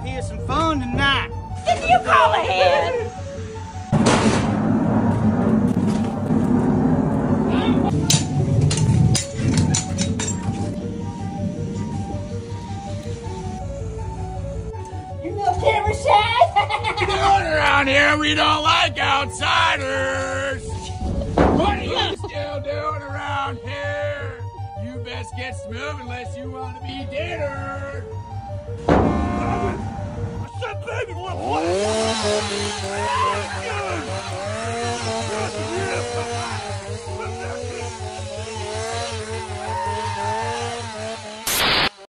Callahan! You call a hand? You little camera shy! What are you doing around here? We don't like outsiders. What are you still doing around here? You best get smooth unless you want to be dinner. What?